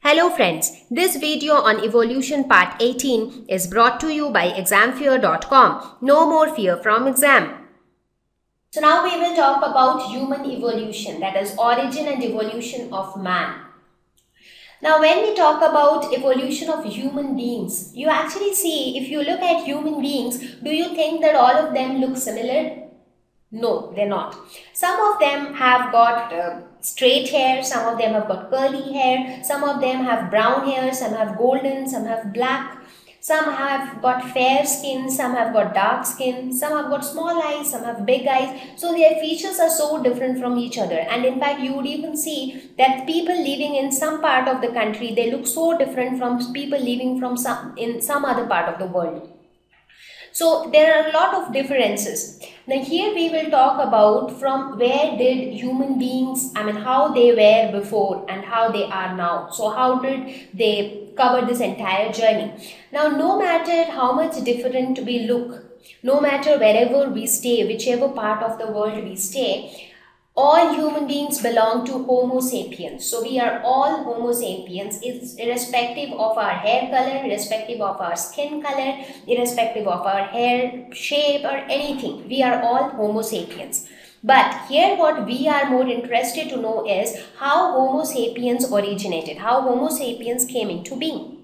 Hello friends, this video on evolution part 18 is brought to you by examfear.com. No more fear from exam. So now we will talk about human evolution that is origin and evolution of man. Now when we talk about evolution of human beings, you actually see if you look at human beings, do you think that all of them look similar? No, they're not. Some of them have got uh, straight hair, some of them have got curly hair, some of them have brown hair, some have golden, some have black, some have got fair skin, some have got dark skin, some have got small eyes, some have big eyes. So their features are so different from each other. And in fact, you would even see that people living in some part of the country, they look so different from people living from some in some other part of the world. So there are a lot of differences. Now here we will talk about from where did human beings, I mean how they were before and how they are now. So how did they cover this entire journey. Now no matter how much different we look, no matter wherever we stay, whichever part of the world we stay, all human beings belong to Homo sapiens. So we are all Homo sapiens, it's irrespective of our hair color, irrespective of our skin color, irrespective of our hair shape or anything. We are all Homo sapiens. But here what we are more interested to know is how Homo sapiens originated, how Homo sapiens came into being.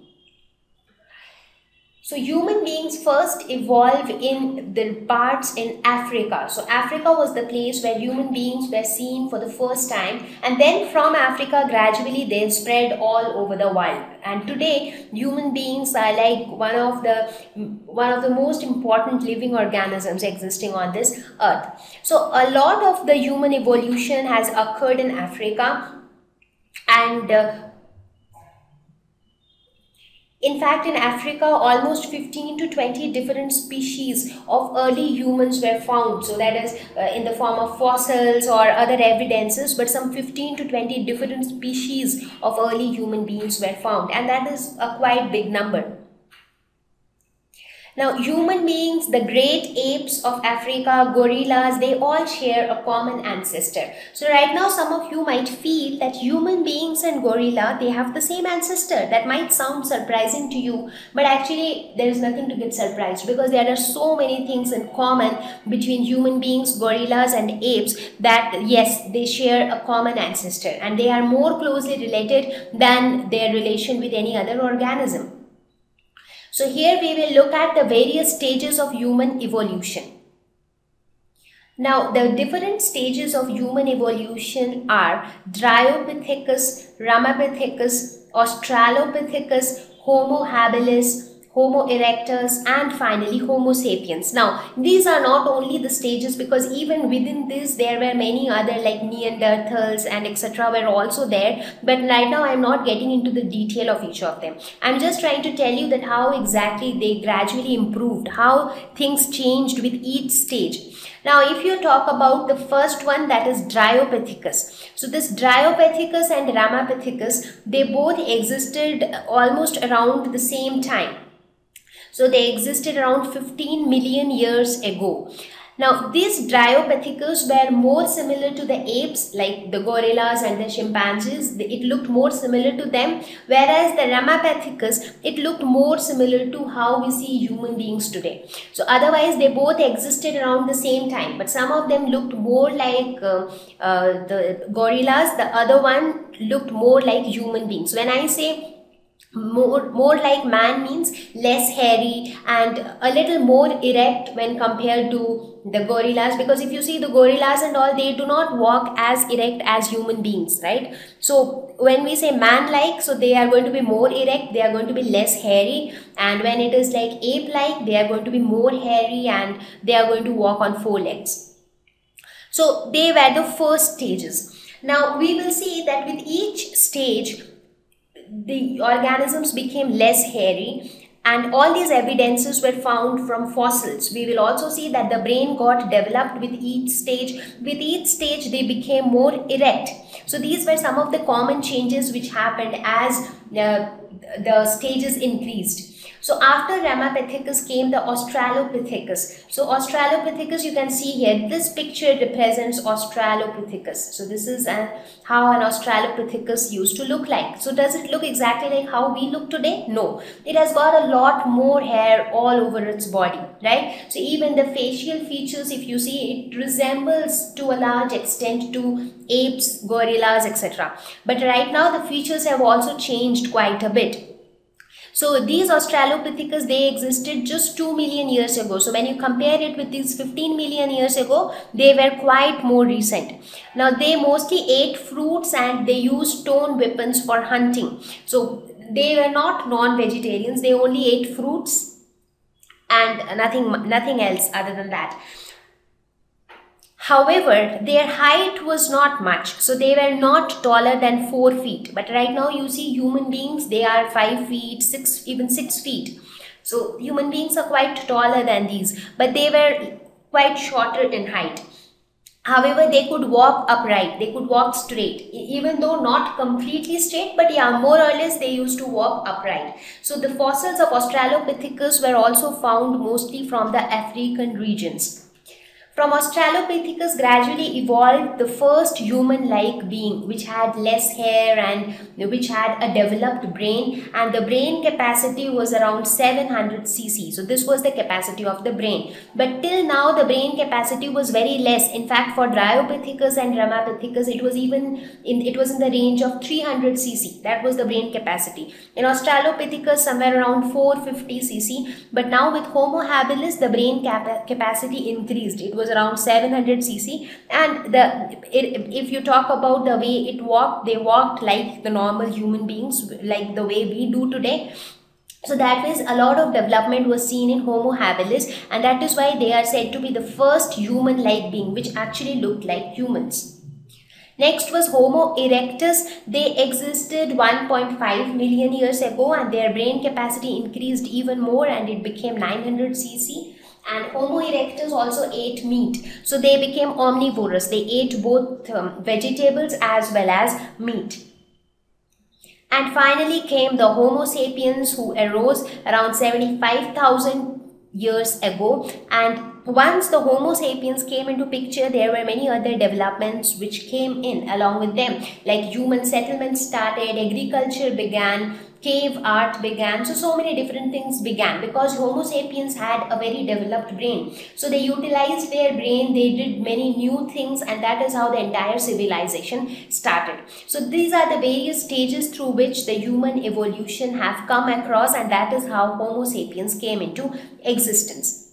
So human beings first evolved in the parts in Africa. So Africa was the place where human beings were seen for the first time and then from Africa gradually they spread all over the world. And today human beings are like one of the one of the most important living organisms existing on this earth. So a lot of the human evolution has occurred in Africa and uh, in fact, in Africa, almost 15 to 20 different species of early humans were found. So that is uh, in the form of fossils or other evidences, but some 15 to 20 different species of early human beings were found. And that is a quite big number. Now, human beings, the great apes of Africa, gorillas, they all share a common ancestor. So right now, some of you might feel that human beings and gorilla, they have the same ancestor. That might sound surprising to you, but actually there is nothing to get surprised because there are so many things in common between human beings, gorillas and apes that yes, they share a common ancestor and they are more closely related than their relation with any other organism. So here we will look at the various stages of human evolution. Now the different stages of human evolution are Dryopithecus, Ramapithecus, Australopithecus, Homo habilis, Homo erectus and finally Homo sapiens. Now these are not only the stages because even within this there were many other like Neanderthals and etc were also there but right now I'm not getting into the detail of each of them. I'm just trying to tell you that how exactly they gradually improved, how things changed with each stage. Now, if you talk about the first one that is Dryopithecus. So this Dryopithecus and Ramapithecus, they both existed almost around the same time. So they existed around 15 million years ago. Now, these Dryopithecus were more similar to the apes like the gorillas and the chimpanzees. It looked more similar to them. Whereas the Ramapithecus, it looked more similar to how we see human beings today. So, otherwise, they both existed around the same time. But some of them looked more like uh, uh, the gorillas. The other one looked more like human beings. When I say more more like man means less hairy and a little more erect when compared to the gorillas. Because if you see the gorillas and all they do not walk as erect as human beings right? So when we say man like so they are going to be more erect they are going to be less hairy. And when it is like ape like they are going to be more hairy and they are going to walk on four legs. So they were the first stages. Now we will see that with each stage the organisms became less hairy and all these evidences were found from fossils. We will also see that the brain got developed with each stage. With each stage, they became more erect. So these were some of the common changes which happened as the, the stages increased. So after Ramapithecus came the Australopithecus. So Australopithecus you can see here this picture represents Australopithecus. So this is how an Australopithecus used to look like. So does it look exactly like how we look today? No. It has got a lot more hair all over its body, right? So even the facial features if you see it resembles to a large extent to apes, gorillas etc. But right now the features have also changed quite a bit. So these Australopithecus, they existed just 2 million years ago. So when you compare it with these 15 million years ago, they were quite more recent. Now they mostly ate fruits and they used stone weapons for hunting. So they were not non-vegetarians. They only ate fruits and nothing, nothing else other than that. However, their height was not much. So they were not taller than 4 feet. But right now you see human beings, they are 5 feet, 6, even 6 feet. So human beings are quite taller than these. But they were quite shorter in height. However, they could walk upright, they could walk straight, even though not completely straight, but yeah, more or less they used to walk upright. So the fossils of Australopithecus were also found mostly from the African regions. From Australopithecus gradually evolved the first human-like being which had less hair and which had a developed brain and the brain capacity was around 700 cc. So this was the capacity of the brain. But till now the brain capacity was very less. In fact for Dryopithecus and Ramapithecus it was even in it was in the range of 300 cc. That was the brain capacity. In Australopithecus somewhere around 450 cc. But now with Homo habilis the brain cap capacity increased. It was was around 700 cc and the it, if you talk about the way it walked they walked like the normal human beings like the way we do today so that means a lot of development was seen in Homo habilis and that is why they are said to be the first human-like being which actually looked like humans. Next was Homo erectus. They existed 1.5 million years ago and their brain capacity increased even more and it became 900 cc and Homo erectus also ate meat. So they became omnivorous. They ate both um, vegetables as well as meat. And finally came the Homo sapiens who arose around 75,000 years ago and once the homo sapiens came into picture there were many other developments which came in along with them like human settlements started agriculture began cave art began. So, so many different things began because Homo sapiens had a very developed brain. So, they utilized their brain, they did many new things and that is how the entire civilization started. So, these are the various stages through which the human evolution have come across and that is how Homo sapiens came into existence.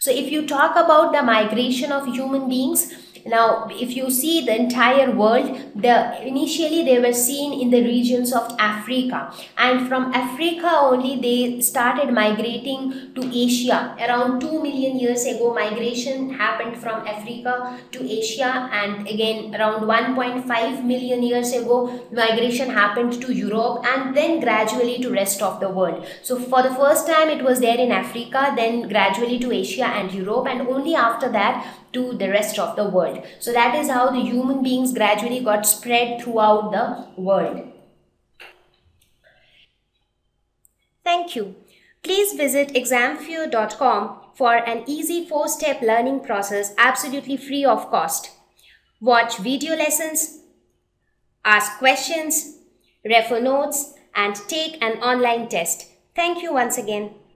So, if you talk about the migration of human beings, now, if you see the entire world, the initially they were seen in the regions of Africa and from Africa only they started migrating to Asia. Around 2 million years ago, migration happened from Africa to Asia and again around 1.5 million years ago, migration happened to Europe and then gradually to rest of the world. So for the first time it was there in Africa, then gradually to Asia and Europe and only after that to the rest of the world. So that is how the human beings gradually got spread throughout the world. Thank you. Please visit examfear.com for an easy four-step learning process absolutely free of cost. Watch video lessons, ask questions, refer notes and take an online test. Thank you once again.